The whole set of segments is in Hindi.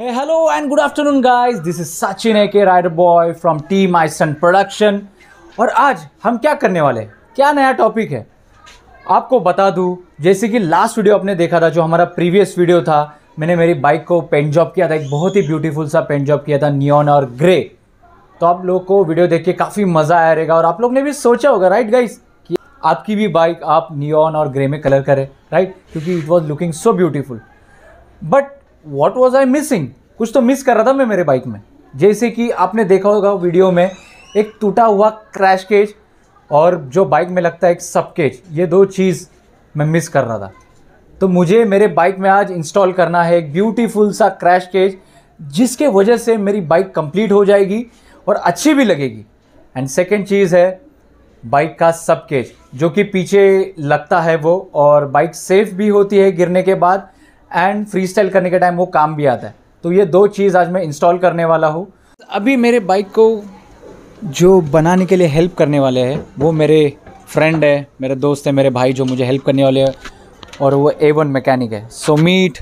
Hey, hello and good afternoon, guys. This is Sachin AK Rider Boy from Team Ison Production. और आज हम क्या करने वाले क्या नया टॉपिक है? आपको बता दूँ जैसे कि लास्ट वीडियो आपने देखा था जो हमारा प्रीवियस वीडियो था मैंने मेरी बाइक को पेंट जॉब किया था एक बहुत ही ब्यूटीफुल सा पेंट जॉब किया था नियॉन और ग्रे तो आप लोग को वीडियो देख के काफ़ी मज़ा आया रहेगा और आप लोग ने भी सोचा होगा राइट गाइस कि आपकी भी बाइक आप नियॉन और ग्रे में कलर करें राइट क्योंकि it was looking so beautiful but what was I missing कुछ तो मिस कर रहा था मैं मेरे बाइक में। जैसे कि आपने देखा होगा वीडियो में, एक टूटा हुआ क्रैश केज और जो बाइक में लगता है एक सब केज ये दो चीज़ मैं मिस कर रहा था। तो मुझे मेरे बाइक में आज इंस्टॉल करना है एक ब्यूटीफुल सा क्रैश केज जिसके वजह से मेरी बाइक कंप्लीट हो जाएगी और अच्छी भी लगेगी। एंड सेकेंड चीज़ है बाइक का सब केज जो कि पीछे लगता है वो और बाइक सेफ़ भी होती है गिरने के बाद एंड फ्री स्टाइल करने के टाइम वो काम भी आता है। तो ये दो चीज़ आज मैं इंस्टॉल करने वाला हूँ। अभी मेरे बाइक को जो बनाने के लिए हेल्प करने वाले हैं वो मेरे फ्रेंड है मेरे दोस्त है मेरे भाई जो मुझे हेल्प करने वाले हैं और वो ए वन मैकेनिक है। So meet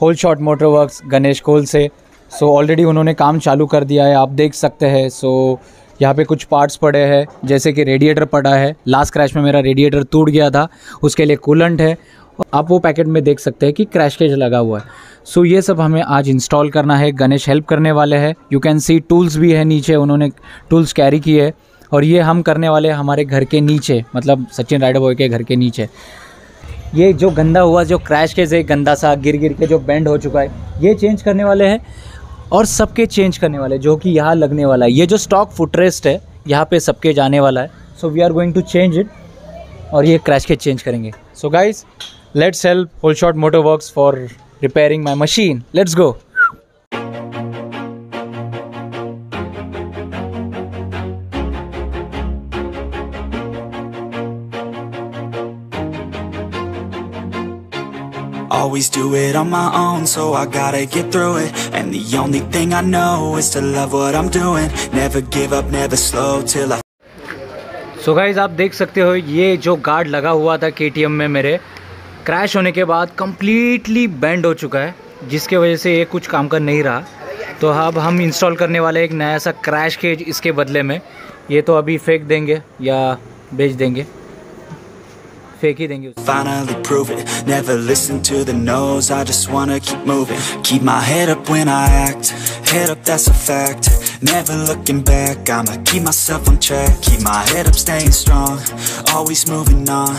whole shot motor works Ganesh Kol से। सो so, ऑलरेडी उन्होंने काम चालू कर दिया है आप देख सकते हैं। सो so, यहाँ पे कुछ पार्ट्स पड़े हैं जैसे कि रेडिएटर पड़ा है। लास्ट क्रैश में मेरा रेडिएटर टूट गया था उसके लिए कूलेंट है। आप वो पैकेट में देख सकते हैं कि क्रैश केज लगा हुआ है। सो so, ये सब हमें आज इंस्टॉल करना है। गणेश हेल्प करने वाले हैं। यू कैन सी टूल्स भी है नीचे। उन्होंने टूल्स कैरी किए और ये हम करने वाले हमारे घर के नीचे। मतलब सचिन राइडर बॉय के घर के नीचे। ये जो गंदा हुआ जो क्रैश केज है गंदा सा गिर गिर के जो बेंड हो चुका है ये चेंज करने वाले हैं। और सबके चेंज करने वाले जो कि यहाँ लगने वाला है। ये जो स्टॉक फुटरेस्ट है यहाँ पे सबके जाने वाला है। So we are going to change it और ये क्रैश केज चेंज करेंगे। So guys let's help whole shot motor works for repairing my machine let's go Always do it on my own, so I gotta get through it And the only thing I know is to love what I'm doing Never give up, never slow till I so so guys आप देख सकते हो ये जो गार्ड लगा हुआ था के में मेरे क्रैश होने के बाद कम्प्लीटली बेंड हो चुका है जिसके वजह से ये कुछ काम कर नहीं रहा तो अब हम इंस्टॉल करने वाले एक नया सा क्रैश केज इसके बदले में ये तो अभी फेंक देंगे या बेच देंगे फेंक ही देंगे finally prove it Never listen to the no's, I just wanna keep moving Keep my head up when I act, head up that's a fact Never looking back, I'ma keep myself on track Keep my head up staying strong, always moving on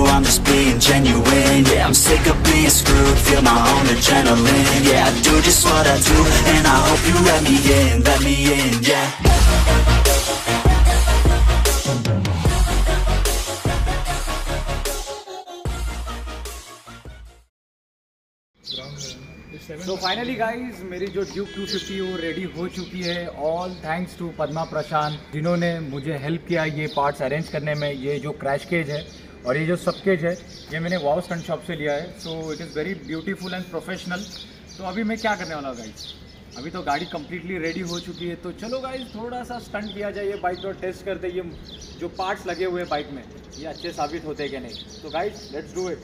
feel my own adrenaline. Yeah, I do just what I do And I hope you let me in, let me in, yeah. So finally guys मेरी जो ड्यूब टू फिफ्टी वो रेडी हो चुकी है. All thanks to Padma Prashant जिन्होंने मुझे हेल्प किया ये पार्ट्स अरेंज करने में ये जो क्रैश केज है. और ये जो सबकेज है, ये मैंने वाव स्टंट शॉप से लिया है so it is very beautiful and professional तो अभी मैं क्या करने वाला हूँ अभी तो गाड़ी कम्प्लीटली रेडी हो चुकी है तो चलो गाइज़ थोड़ा सा स्टंट किया जाए, ये बाइक थोड़ा टेस्ट करते ये जो पार्ट्स लगे हुए हैं बाइक में, ये अच्छे साबित होते हैं कि नहीं? तो guys let's do it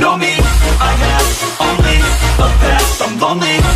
know me. I have only a path, I'm lonely